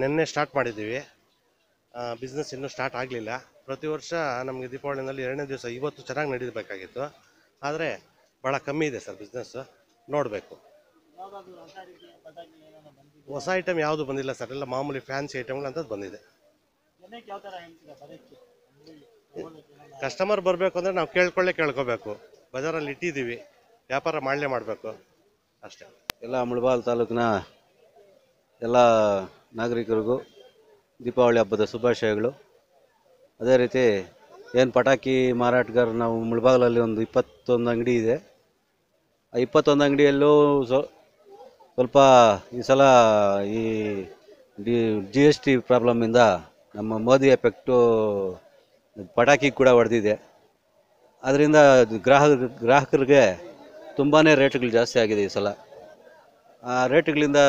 ನಿನ್ನೆ ಸ್ಟಾರ್ಟ್ ಮಾಡಿದ್ದೀವಿ. ಬಿಸ್ನೆಸ್ ಇನ್ನೂ ಸ್ಟಾರ್ಟ್ ಆಗಲಿಲ್ಲ. ಪ್ರತಿ ವರ್ಷ ನಮಗೆ ದೀಪಾವಳಿನಲ್ಲಿ ಎರಡನೇ ದಿವಸ ಇವತ್ತು ಚೆನ್ನಾಗಿ ನಡೀಬೇಕಾಗಿತ್ತು. ಆದರೆ ಭಾಳ ಕಮ್ಮಿ ಇದೆ ಸರ್ ಬಿಸ್ನೆಸ್ಸು ನೋಡಬೇಕು. ಹೊಸ ಐಟಮ್ ಯಾವುದು ಬಂದಿಲ್ಲ ಸರ್. ಎಲ್ಲ ಮಾಮೂಲಿ ಫ್ಯಾನ್ಸಿ ಐಟಮ್ಗಳು ಅಂತದ್ದು ಬಂದಿದೆ. ಕಸ್ಟಮರ್ ಬರಬೇಕು ಅಂದರೆ ನಾವು ಕೇಳ್ಕೊಳ್ಳೆ ಕೇಳ್ಕೋಬೇಕು. ಬಜಾರಲ್ಲಿ ಇಟ್ಟಿದ್ದೀವಿ. ವ್ಯಾಪಾರ ಮಾಡಲೇ ಮಾಡಬೇಕು. ಅಷ್ಟೇ. ಎಲ್ಲ ಮುಳಬಾಲ್ ತಾಲೂಕಿನ ಎಲ್ಲ ನಾಗರಿಕರಿಗೂ ದೀಪಾವಳಿ ಹಬ್ಬದ ಶುಭಾಶಯಗಳು. ಅದೇ ರೀತಿ ಏನು ಪಟಾಕಿ ಮಾರಾಟಗಾರ ನಾವು ಮುಳಬಾಗಲಲ್ಲಿ ಒಂದು ಇಪ್ಪತ್ತೊಂದು ಅಂಗಡಿ ಇದೆ. ಆ ಇಪ್ಪತ್ತೊಂದು ಅಂಗಡಿಯಲ್ಲೂ ಸ್ವ ಸ್ವಲ್ಪ ಈ ಸಲ ಈ ಜಿ ಎಸ್ ಟಿ ಪ್ರಾಬ್ಲಮ್ಮಿಂದ ನಮ್ಮ ಮೋದಿ ಎಫೆಕ್ಟು ಪಟಾಕಿ ಕೂಡ ಹೊಡೆದಿದೆ. ಅದರಿಂದ ಗ್ರಾಹಕ, ಗ್ರಾಹಕರಿಗೆ ತುಂಬಾ ರೇಟ್ಗಳು ಜಾಸ್ತಿ ಆಗಿದೆ ಈ ಸಲ. ಆ, ರೇಟ್ಗಳಿಂದ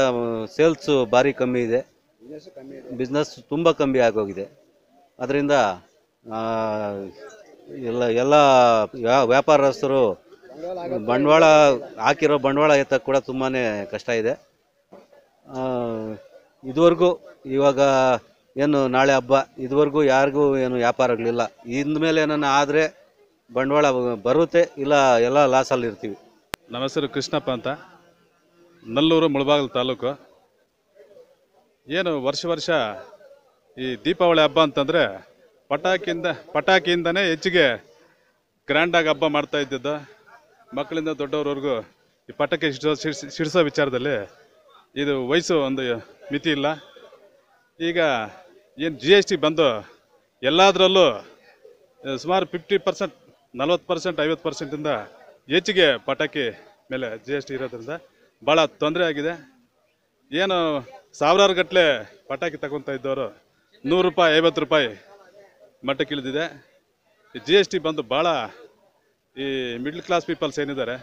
ಸೇಲ್ಸು ಭಾರಿ ಕಮ್ಮಿ ಇದೆ. ಬಿಸ್ನೆಸ್ ತುಂಬ ಕಮ್ಮಿ ಆಗೋಗಿದೆ. ಅದರಿಂದ ಎಲ್ಲ ಎಲ್ಲ ವ್ಯಾಪಾರಸ್ಥರು ಬಂಡವಾಳ, ಹಾಕಿರೋ ಬಂಡವಾಳ ಎತ್ತಕ್ಕೆ ಕೂಡ ತುಂಬಾ ಕಷ್ಟ ಇದೆ. ಇದುವರೆಗೂ ಇವಾಗ ಏನು ನಾಳೆ ಹಬ್ಬ, ಇದುವರೆಗೂ ಯಾರಿಗೂ ಏನು ವ್ಯಾಪಾರಗಳಿಲ್ಲ. ಮೇಲೆ ಏನನ್ನ ಆದರೆ ಬಂಡವಾಳ ಬರುತ್ತೆ, ಇಲ್ಲ ಎಲ್ಲ ಲಾಸಲ್ಲಿ ಇರ್ತೀವಿ ನಮ್ಮ ಹೆಸರು ಕೃಷ್ಣಪ್ಪ ಅಂತ. ನಲ್ಲೂರು ಮುಳಬಾಗಿಲು ತಾಲೂಕು. ಏನು ವರ್ಷ ವರ್ಷ ಈ ದೀಪಾವಳಿ ಹಬ್ಬ ಅಂತಂದರೆ ಪಟಾಕಿಯಿಂದ, ಪಟಾಕಿಯಿಂದನೇ ಹೆಚ್ಚಿಗೆ ಗ್ರ್ಯಾಂಡಾಗಿ ಹಬ್ಬ ಮಾಡ್ತಾ ಇದ್ದಿದ್ದು. ಮಕ್ಕಳಿಂದ ದೊಡ್ಡವ್ರವರೆಗೂ ಈ ಪಟಾಕಿ ಸಿಡಿಸೋ, ಸಿಡ್ಸ್- ವಿಚಾರದಲ್ಲಿ ಇದು ವಯಸ್ಸು ಒಂದು ಮಿತಿ ಇಲ್ಲ. ಈಗ ಏನು ಜಿ ಎಸ್ ಟಿ ಬಂದು ಎಲ್ಲದರಲ್ಲೂ ಸುಮಾರು ಫಿಫ್ಟಿ ಪರ್ಸೆಂಟ್ ನಲ್ವತ್ತು ಪರ್ಸೆಂಟ್ ಐವತ್ತು ಪರ್ಸೆಂಟಿಂದ ಹೆಚ್ಚಿಗೆ ಪಟಾಕಿ ಮೇಲೆ ಜಿ ಎಸ್ ಟಿ ಇರೋದ್ರಿಂದ ಭಾಳ ತೊಂದರೆ ಆಗಿದೆ. ಏನು ಸಾವಿರಾರು ಗಟ್ಟಲೆ ಪಟಾಕಿ ತಗೊತಾ ಇದ್ದವರು ನೂರು ರೂಪಾಯಿ, ಐವತ್ತು ರೂಪಾಯಿ ಮಟ್ಟಕ್ಕೆ ಇಳಿದಿದೆ. ಈ ಜಿ ಎಸ್ ಟಿ ಬಂದು ಭಾಳ ಈ ಮಿಡ್ಲ್ ಕ್ಲಾಸ್ ಪೀಪಲ್ಸ್ ಏನಿದ್ದಾರೆ,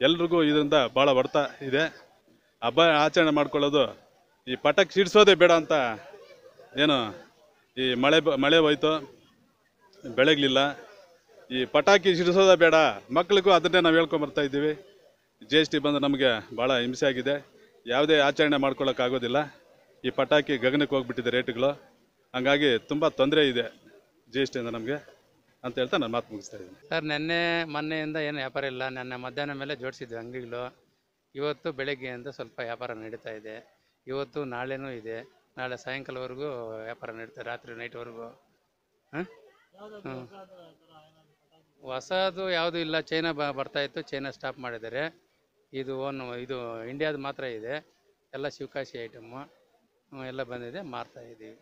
ಎಲ್ರಿಗೂ ಇದರಿಂದ ಭಾಳ ಹೊಡ್ತ ಇದೆ. ಹಬ್ಬ ಆಚರಣೆ ಮಾಡ್ಕೊಳ್ಳೋದು ಈ ಪಟಾಕಿ ಸಿಡಿಸೋದೇ ಬೇಡ ಅಂತ ಏನು ಈ ಮಳೆ ಮಳೆ ಹೋಯ್ತು, ಬೆಳಗ್ಲಿಲ್ಲ. ಈ ಪಟಾಕಿ ಸಿಡಿಸೋದೇ ಬೇಡ, ಮಕ್ಳಿಗೂ ಅದನ್ನೇ ನಾವು ಹೇಳ್ಕೊಂಬರ್ತಾ ಇದ್ದೀವಿ. ಜಿ ಎಸ್ ಟಿ ಬಂದು ನಮಗೆ ಭಾಳ ಹಿಂಸೆ ಆಗಿದೆ. ಯಾವುದೇ ಆಚರಣೆ ಮಾಡ್ಕೊಳ್ಳೋಕ್ಕಾಗೋದಿಲ್ಲ. ಈ ಪಟಾಕಿ ಗಗನಕ್ಕೆ ಹೋಗ್ಬಿಟ್ಟಿದೆ ರೇಟ್ಗಳು. ಹಂಗಾಗಿ ತುಂಬ ತೊಂದರೆ ಇದೆ ಜಿ ಎಸ್ ಟಿಯಿಂದ ನಮಗೆ ಅಂತ ಹೇಳ್ತಾ ನಾನು ಮಾತು ಮುಗಿಸ್ತಾ ಇದ್ದೀನಿ. ಸರ್, ನೆನ್ನೆ ಮೊನ್ನೆಯಿಂದ ಏನು ವ್ಯಾಪಾರ ಇಲ್ಲ. ನೆನ್ನೆ ಮಧ್ಯಾಹ್ನ ಮೇಲೆ ಜೋಡಿಸಿದ್ವಿ ಅಂಗಡಿಗಳು. ಇವತ್ತು ಬೆಳಗ್ಗೆಯಿಂದ ಸ್ವಲ್ಪ ವ್ಯಾಪಾರ ನಡೀತಾ ಇದೆ. ಇವತ್ತು ನಾಳೆನೂ ಇದೆ. ನಾಳೆ ಸಾಯಂಕಾಲವರೆಗೂ ವ್ಯಾಪಾರ ನಡೀತಾ ರಾತ್ರಿ ನೈಟ್ವರೆಗೂ. ಹಾಂ? ಹ್ಞೂ ಹೊಸದು ಯಾವುದೂ ಇಲ್ಲ. ಚೈನಾ ಬರ್ತಾ ಇತ್ತು. ಚೈನಾ ಸ್ಟಾಪ್ ಮಾಡಿದ್ದಾರೆ. ಇದು ಓನ್ ಇದು ಇಂಡಿಯಾದ ಮಾತ್ರ ಇದೆ. ಎಲ್ಲ ಶಿವಕಾಶಿ ಐಟಮ್ಮು ಎಲ್ಲ ಬಂದಿದೆ ಮಾರ್ತಾ ಇದ್ದೀವಿ